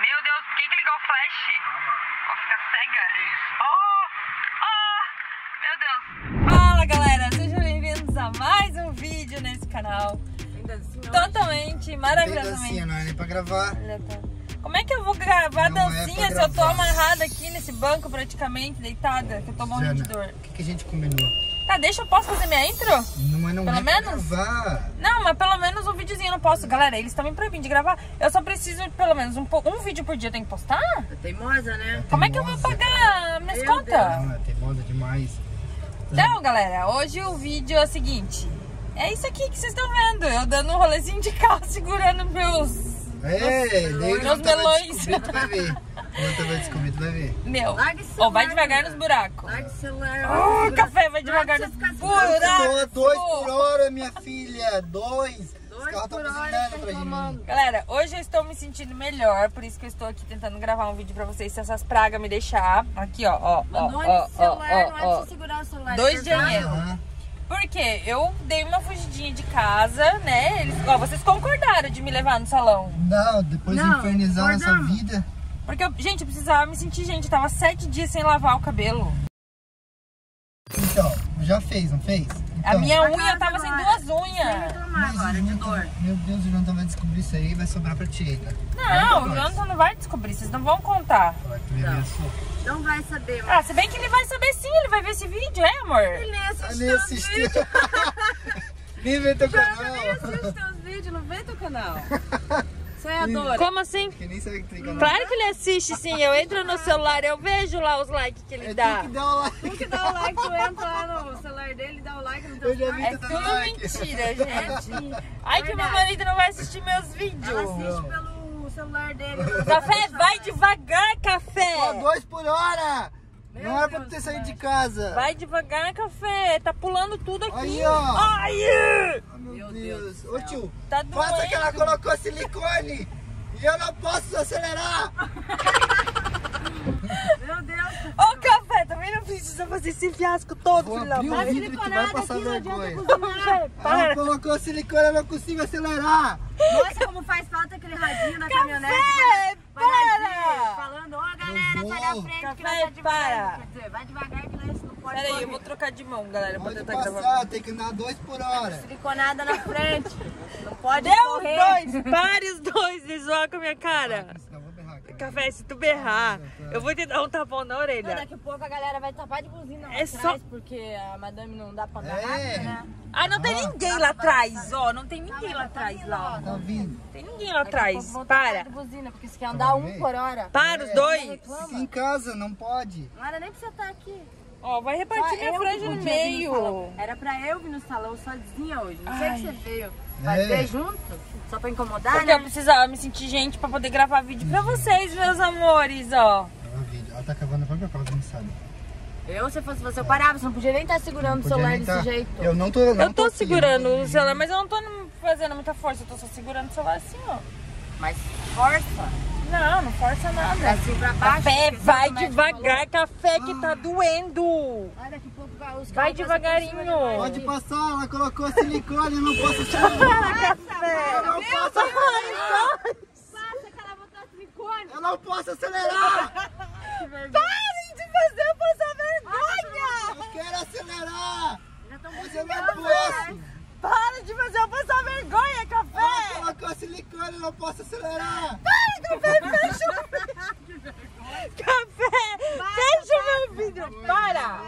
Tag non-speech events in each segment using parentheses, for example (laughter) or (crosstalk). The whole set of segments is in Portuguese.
Meu Deus, quem que ligou o flash? Vou ficar cega? Oh! Oh! Meu Deus! Fala galera, sejam bem-vindos a mais um vídeo nesse canal. Totalmente, Tem maravilhosamente. dancinha, não é nem pra gravar. Tá. Como é que eu vou gravar Não é dancinha pra se eu tô amarrada aqui nesse banco praticamente, deitada, que eu tô morrendo de dor? o que, que a gente combinou? Tá, deixa eu posso fazer minha intro? Não, mas não Pelo é menos? gravar. Não, mas pelo menos um videozinho eu não posso. Galera, eles estão me proibindo de gravar. Eu só preciso de pelo menos um, um vídeo por dia. Eu tenho que postar? Teimosa, né? Como é que eu vou Teimosa. pagar minhas contas? Ah, teimosa demais. Então, galera, hoje o vídeo é o seguinte. É isso aqui que vocês estão vendo. Eu dando um rolezinho de carro, segurando meus... É, daí o Jonathan vai melões. tu vai ver. O Jonathan vai descobrir, tu vai ver. Meu. Larga Ó, vai devagar nos buracos. Larga o celular. Ah, segura- café, vai devagar nos buracos. Dois, por hora, minha filha. Dois. Tá. Galera, hoje eu estou me sentindo melhor, por isso que eu estou aqui tentando gravar um vídeo pra vocês, se essas pragas me deixar. Aqui, ó, ó, ó, Mandou ó, nesse celular, ó, não é ó, pra você segurar o celular. Dois é de pesado. dinheiro. Aham. Porque eu dei uma fugidinha de casa, né? Eles, ó, vocês concordaram de me levar no salão. Não, depois de Não, infernizar nossa concordamos. vida. Porque, eu, gente, eu precisava me sentir gente. Eu tava sete dias sem lavar o cabelo. Então, já fez, não fez? A minha unha tava sem agora. duas unhas. mas agora, de Jonathan- dor. Meu Deus, o Jonathan vai descobrir isso aí e vai sobrar pra ti ainda. Não, o. Jonathan não vai descobrir, vocês não vão contar. Não. isso. Não vai saber, mas Ah, se bem que ele vai saber sim, ele vai ver esse vídeo, é, amor? ele nem Ah, assiste Nem assistiu. vídeos. (laughs) (laughs) Nem vê teu Jonathan nem canal. assiste teus vídeos, não vê teu canal. (laughs) Você é. Como assim? Que nem sabe que tem canal. Claro que ele assiste sim, eu entro no celular, eu vejo lá os likes que ele É dá. tu que dá o like. Tu que dá o like, tu entra lá no celular dele e dá o like no teu vi É tudo like. mentira, gente. Ai, que meu marido não vai assistir meus Ela vídeos. assiste pelo celular dele. Café, vai devagar, café. dois por hora. Meu não era pra tu Deus ter do saído de casa. Vai devagar, café. Tá pulando tudo aqui. Aí, ó. Ai, Ah, meu, Meu Deus. Ô tio, Tá doendo. que ela colocou silicone. E eu não posso acelerar. (laughs) Meu Deus. Ô, café, também não precisa fazer esse fiasco todo, Vou filho da abrir o mãe. vidro e tu vai passar vergonha. Café, Ela colocou silicone, eu não consigo acelerar. Nossa, como faz falta aquele radinho na caminhonete. Café, Vai lá, para. Falando, ó galera, Frente que Café, devagar. para. Quer dizer, vai devagar que nós não pode Pera aí, eu vou trocar de mão, galera, pra Pode tentar passar, gravar. tem que andar dois por hora. Siliconada na frente. Não pode Deu correr. dois, pare os dois, eles com a minha cara. Café, se tu berrar, eu vou te dar um tapão na Não, orelha. daqui a pouco a galera vai tapar de buzina lá É atrás, só- porque a madame não dá pra andar É. né? Ah, não tem Ah. ninguém lá atrás, ó. Não tem ninguém lá atrás, lá. Tá vindo. Tem ninguém lá atrás. Para. de buzina, porque você quer andar um por hora. Para os É. dois. Fica em casa, não pode. Não era nem pra você estar aqui. Ó, vai Só repartir minha eu franja no meio. salão. Era pra eu vir no salão sozinha hoje. Não sei que você veio fazer É. junto, só pra incomodar, Porque eu né? precisava me sentir gente pra poder gravar vídeo pra vocês, meus amores, ó. Vídeo. Ela tá cavando a própria causa, não sabe. Eu, se fosse você, eu parava. Você não podia nem estar segurando o celular desse tá- jeito. Eu não tô. Não Eu tô aqui, segurando eu tô o celular, mas eu não tô fazendo muita força, eu tô só segurando o celular assim, ó. Mas força. Não, não força nada. Assim pra baixo. Café, porque vai devagar, café que tá doendo. falou, "Ai, daqui a pouco os Vai devagarinho. cima Pode aqui." passar, ela colocou silicone, eu não posso (laughs) acelerar. Café. Eu não posso acelerar. Passa que ela botou silicone. Eu não posso acelerar. Parem de fazer eu passar vergonha! Eu quero acelerar. Mas eu não posso. Para de fazer eu passar vergonha, Ela café! colocou silicone, eu não posso acelerar. Café, fecha o Café, fecha o meu vídeo! Para!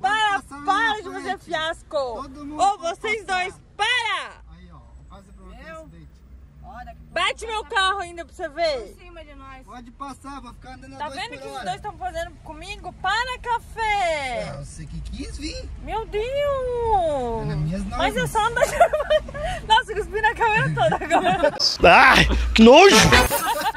Para, para de fazer fiasco! Todo mundo Ô, pode vocês passar. dois, para! Aí, ó, quase provocou Eu? acidente. Ó, daqui a pouco Bate meu carro ainda pra você ver! em cima de nós. Pode passar, vou ficar andando a Tá dois vendo o que os hora. dois estão fazendo comigo? Para, café! Ah, Você que quis vir. Meu Deus! É Mas eu só ando. (laughs) Nossa, cuspi na câmera toda agora. Ai, que nojo! (laughs)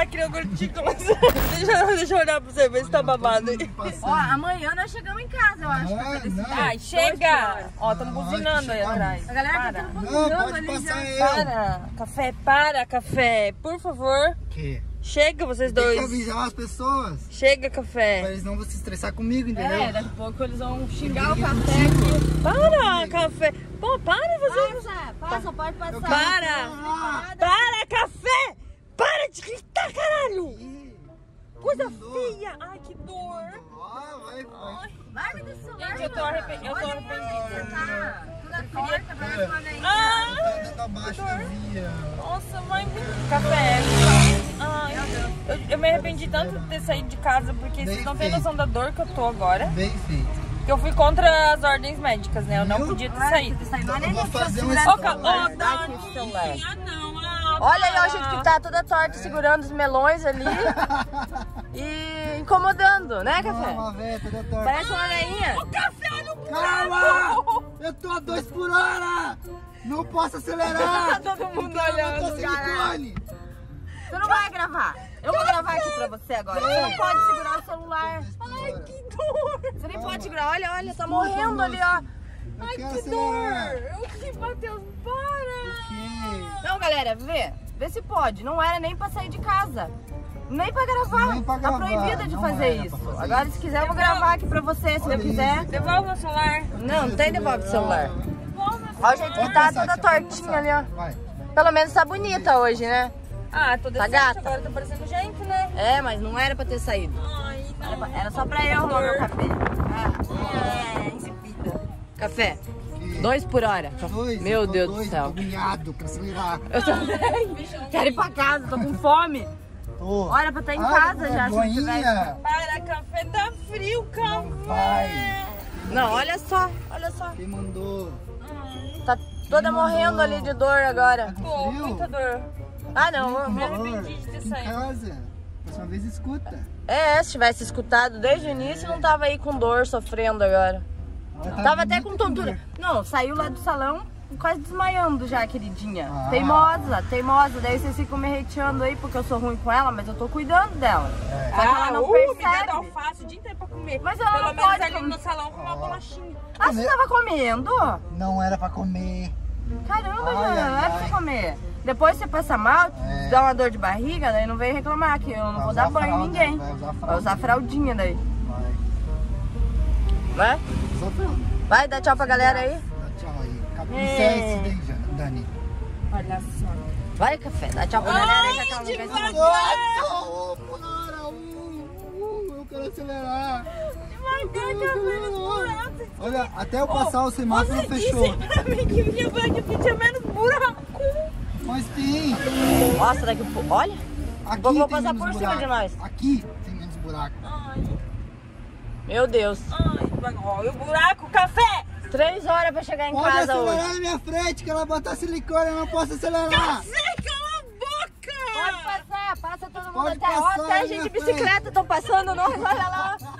Vamos limpar aqui o gotículas. (laughs) deixa, eu- deixa eu olhar pra você ver se tá babado aí. Ó, amanhã nós chegamos em casa, eu acho. Ah, pra esse Ai, chega! Ó, estamos buzinando aí atrás. A galera para. tá tudo Não, buzinando ali já. eu. Para! Café, para, café! Por favor, Que? chega vocês Tem que dois. avisar as pessoas. Chega, Pra café. eles não vão se estressar comigo, entendeu? É, daqui a pouco eles vão xingar o café aqui. Para, café! Pô, para você! Passa, passa, pode passar. Para! de gritar, caralho! Coisa feia! Ai, que dor! Ah, Gente, eu tô arrependida. Eu tô arrependida. Tá? É. Tá é. Nossa, mãe, café. Ai, eu, eu me arrependi tanto de ter saído de casa, porque vocês não têm noção da dor que eu tô agora. Bem feito eu fui contra as ordens médicas, né? Eu não podia ter saído. É então eu vou fazer um celular. Oh, Dani, ah, não. Olha aí, ó, a gente que tá toda torta segurando os melões ali (laughs) e incomodando, né, Café? Calma, velho, toda torta. Parece uma veinha. Calma! Eu tô a 2 por hora! Não posso acelerar! (laughs) Todo mundo Eu olhando, cara. Você não vai gravar. Eu vou gravar aqui pra você agora. Você não pode segurar o celular. Ai, que Você nem pode segurar. Olha, olha, tá morrendo ali, ó. Ai, que acelerar! Eu que Matheus, para! Não, galera, vê. Vê se pode. Não era nem pra sair de casa. Nem pra gravar. Nem pra tá gravar, proibido de não fazer era isso. fazer Agora, isso. se quiser, eu vou gravar aqui pra você, se eu quiser. Devolve meu celular. Não, não tem devolve o celular. Olha o jeito que tá, toda tortinha ali, ó. Vai. Pelo menos tá bonita hoje, né? Ah, tô Tá decente, gata? agora tá parecendo gente, né? É, mas não era pra ter saído. Ai, Era, não. pra- era só pra eu arrumar meu cabelo. Ah, é, Café, dois por hora. Dois, Meu Deus do doido, céu. Tô agoniado pra acelerar. Eu também. Quero ir pra casa, tô com fome. Tô. Olha pra estar em Ah, casa já, não tivesse. Para, café, tá frio, café. Vai. Não, olha só, olha só. Quem mandou? Tá toda morrendo ali de dor agora. Tá frio? muita dor. Ah, não. eu- me arrependi de ter saído. casa. Próxima vez escuta. É, se tivesse escutado desde o início, não tava aí com dor, sofrendo agora. Ela tá Tava até com tontura. Não, saiu lá do salão quase desmaiando já, queridinha. Ah. Teimosa, teimosa. Daí vocês ficam me hateando aí porque eu sou ruim com ela, mas eu tô cuidando dela. É. Só que ela não uh, me dando percebe. alface o dia inteiro pra comer. Mas ela Pelo não menos pode ali comer. no salão com uma bolachinha. Ah, você tava comendo? Não era pra comer. Caramba, Ai, Jana, ai, não é pra comer. Depois você passa mal, É. dá uma dor de barriga, daí não vem reclamar que eu não Vai vou usar dar banho em ninguém. vai usar fralda. Vai usar fraldinha daí. Vai. Vai? Só pra Vai, dá tchau pra galera aí. Dá tchau aí. É. Dani. Olha só. Vai, café, dá tchau pra galera aí, já um, eu quero acelerar. Olha, até eu passar o semáforo Você fechou. disse pra mim que pra aqui tinha menos buraco. Mas tem. Nossa, daqui. Olha. Aqui Vou- vou tem passar menos por cima buraco. de nós. Aqui tem menos buraco. Ai, Meu Deus. ai, olha o buraco, café. Três horas pra chegar em Pode casa acelerar hoje. na minha frente, que ela botar silicone, eu não posso acelerar. Café, cala a boca. Pode passar, passa todo mundo Pode até. Até aí a gente na de bicicleta estão passando, nós, olha lá. (laughs)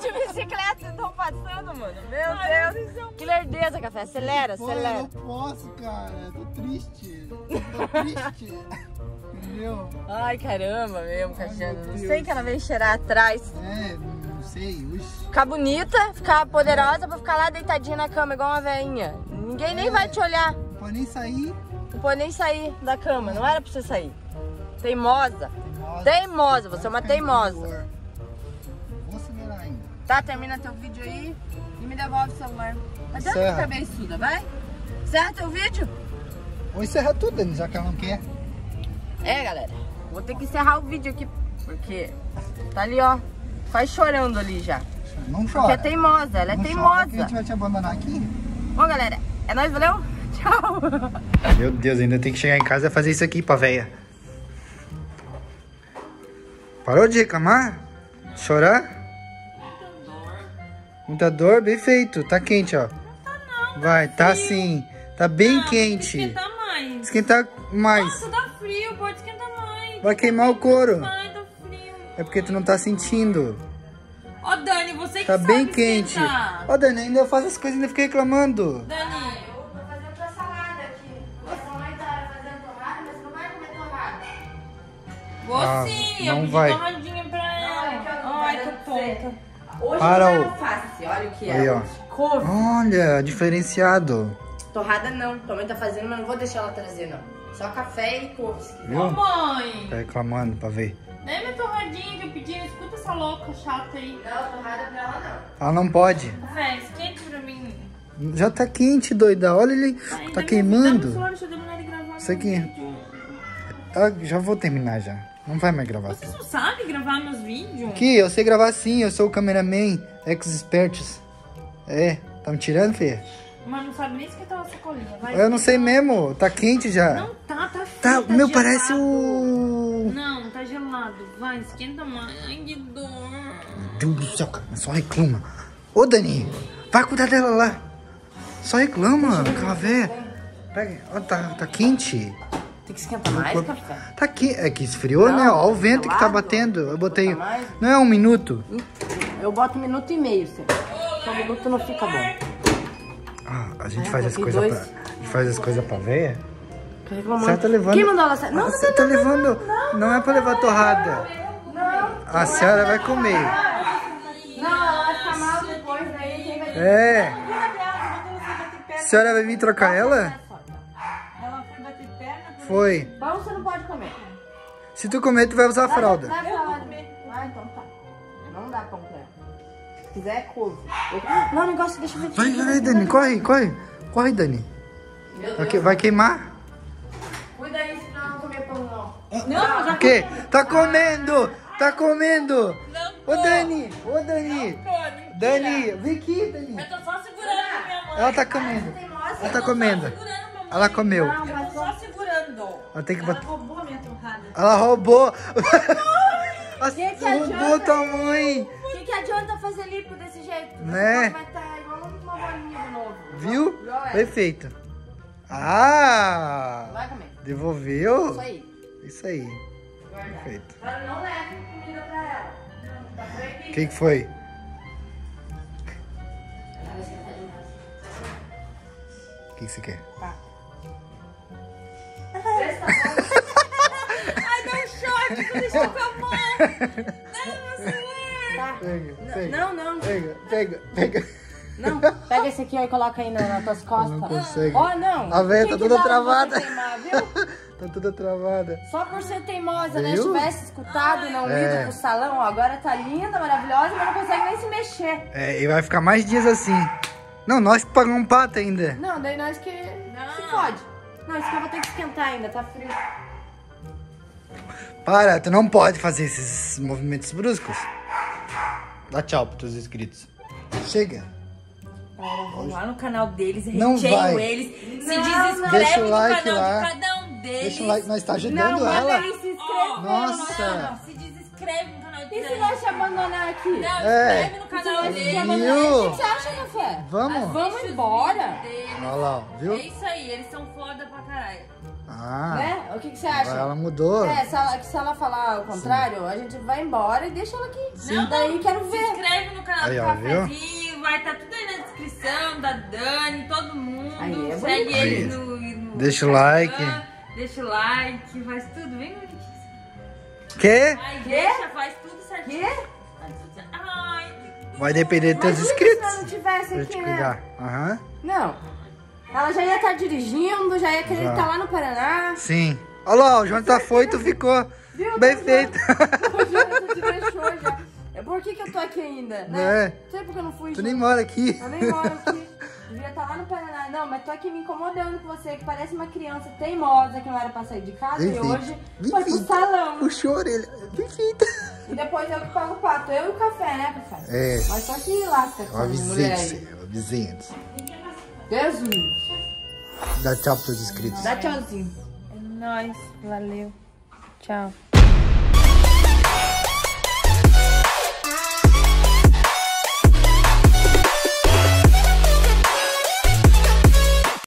De bicicleta estão passando, mano. Meu Ai, Deus. Que lerdeza, café. Acelera, Pô, eu acelera. não posso, cara. Eu tô triste. Tô triste. (laughs) Entendeu? Ai, caramba mesmo, Cassiano. Não sei que ela vem cheirar atrás. É, não sei. Ux. Ficar bonita, ficar poderosa pra ficar lá deitadinha na cama, igual uma veinha. Ninguém nem vai te olhar. Não pode nem sair. Não pode nem sair da cama. Não era pra você sair. Teimosa. Teimosa. Teimosa, você é uma teimosa. Vou acelerar ainda. Tá, termina teu vídeo aí e me devolve o celular. Adianta Encerra. ficar beiçuda, vai? Encerra teu vídeo? Vou encerrar tudo, já que ela não quer. É, galera. Vou ter que encerrar o vídeo aqui, porque tá ali, ó. Faz chorando ali já. Não Porque chora. é teimosa, ela é Não chora que a teimosa. gente vai te abandonar aqui. Bom, galera, é nóis, valeu? (laughs) Tchau. Meu Deus, ainda tem que chegar em casa e fazer isso aqui pra véia. Parou de reclamar? Chorar? Muita dor, bem feito. Tá quente, ó. Vai, tá sim. Tá bem quente. Esquenta mais. Esquentar mais. Nossa, tá frio, pode esquentar mais. Vai queimar o couro. Ai, tá frio. É porque tu não tá sentindo. Ó, Dani, você que Tá sabe bem quente. Ó, Dani, ainda eu faço as coisas e ainda fica reclamando. Dani, Eu tô fazendo tua salada aqui. Você não vai estar fazendo torrada, mas você não vai comer torrada. vou Ah, sim. não eu pedi vai. torradinha pra ela. Ai, tô tonta. Hoje Para não é o- alface, olha o que é. Aí, ó. Couve. Olha, diferenciado. Torrada não, tua mãe tá fazendo, mas não vou deixar ela trazer não. Só café e couve. se quiser. Ô, mãe. Tá reclamando pra ver. Dê minha torradinha que eu pedi. Escuta essa louca chata aí. Não, torrada pra ela não. Ela não pode. Café, esquente pra mim. Já tá quente, doida. Olha ele. Ai, Tá queimando. celular, deixa eu terminar de gravar Isso aqui. Ah, já vou terminar já. Não vai mais gravar. Vocês não sabem gravar meus vídeos? Aqui, eu sei gravar sim, eu sou o cameraman, ex-experts. É, tá me tirando, Fê? Mas não sabe nem esquentar uma sacolinha. Vai. Eu não sei mesmo, tá quente já. Não tá, tá Tá, frio, meu, gelado. parece o... Não, tá gelado. Vai, esquenta mais. Ai, que dor. Deus do céu, cara, só reclama. Ô, Dani, vai cuidar dela lá. Só reclama, aquela véia. Pega, ó, tá, tá quente. Tem que esquentar mais, café? Tá aqui, é que esfriou, Não, né? Ó, o vento que tá gelado. batendo. Eu botei. Mais? Não é um minuto? Eu boto um minuto e meio, sempre. Porque um minuto não fica bom. Ah, a gente É, faz as coisas dois. pra. A gente faz as coisas pra véia. Tô reclamando. Você tá levando. Quem mandou ela sair? Não, não, Você tá levando. Não é pra levar torrada. A senhora vai comer. não, ela vai ficar mal depois, daí quem vai... É. A senhora vai vir trocar ela? Ela foi bater perna. Foi. Pão você não pode comer. Se tu comer, tu vai usar a fralda. Dá. Ah, então tá. Não dá pão pra ela. Se quiser, couve. Não, negócio, deixa eu ver. Vai, vai, Dani, corre, corre. Corre, Dani. Vai queimar? Cuida aí pra não comer pão, não. Não, já O quê? Tá comendo! Tá comendo! Ô, Dani! Ô, Dani! Dani, vem aqui, Dani. Eu tô só segurando a minha mãe. Ela tá comendo. Ela tá comendo. Ela comeu. Eu tô só segurando. Ela tem que Ela botar. roubou a minha torrada. Ela roubou! Ela Que que roubou adianta? tua mãe! O que, que adianta fazer lipo desse jeito? Né? Vai estar igual uma bolinha de novo. Viu? Igual essa. Perfeito. Ah! Vai comer. Devolveu? Isso aí. Isso aí. Guardar. Perfeito. Agora não leve comida pra ela. Tá O proibido. que, que foi? O que, que você quer? (laughs) Ai, dá um choque quando estou com a mão. Tá. Pega, pega. Não, não. Pega, pega, pega. Não, pega esse aqui ó, e coloca aí na- nas tuas costas. Não consegue. Ó, não. A Quem tá toda travada. você teimar, viu? (laughs) Tá toda travada. Só por ser teimosa, né? Se tivesse escutado e não É. ido pro salão, ó, agora tá linda, maravilhosa, mas não consegue nem se mexer. É, e vai ficar mais dias assim. Não, nós que pagamos um pato ainda. Não, daí nós que se pode. Não, isso aqui eu vou ter que esquentar ainda, tá frio. Para, tu não pode fazer esses movimentos bruscos. Dá tchau pros teus inscritos. Chega. Vão lá no canal deles, Não reteiam vai. eles, se Não, desescreve Deixa o no like canal lá. de cada um deles. Deixa o like, nós tá ajudando Não, ela. ele se inscrever. Nossa. Se desescreve no canal E deles. se nós te abandonar aqui? Não, É. inscreve no canal Se abandonar, Viu? o que você acha, Café? Vamos? Vamos embora. Olha lá, ó, viu? É isso aí, eles são foda pra caralho. Ah, Né? O que, que você acha? ela mudou. É, se ela, se ela falar o contrário, a gente vai embora e deixa ela aqui. Não, Daí quero Se ver. inscreve no canal Aí, do ó, viu? Vai estar tudo aí na descrição, da Dani, todo mundo. Aí, é Segue bonito. eles no, no Deixa o like. Deixa o like, faz tudo bem bonitinho. Quê? Ai, deixa, faz tudo certinho. Quê? Faz tudo certinho. Ai, que Vai depender dos teus inscritos. se ela não tivesse Pra eu aqui, te né? cuidar. Aham. Não. Ela já ia estar dirigindo, já ia querer Já. estar lá no Paraná. Sim. Olha lá, o Jonathan foi e tu ficou. Viu? Bem Tá feito. (laughs) O Jonathan te deixou já. É por que, que eu tô aqui ainda, né? É. Não sei porque eu não fui Tu junto. nem mora aqui. Eu nem moro aqui. (laughs) Devia estar lá no Paraná. Não, mas tô aqui me incomodando com você, que parece uma criança teimosa que não era pra sair de casa Bem e feito. hoje Bem foi pro salão. Puxou a orelha. Bem feito. E depois eu que pago o pato. Eu e o café, né, café? É. Mas só que lasca avisei mulher aí. você. Eu avisei antes. Deus me livre. Dá tchau pros teus inscritos. Dá tchauzinho. É nóis, valeu. Tchau.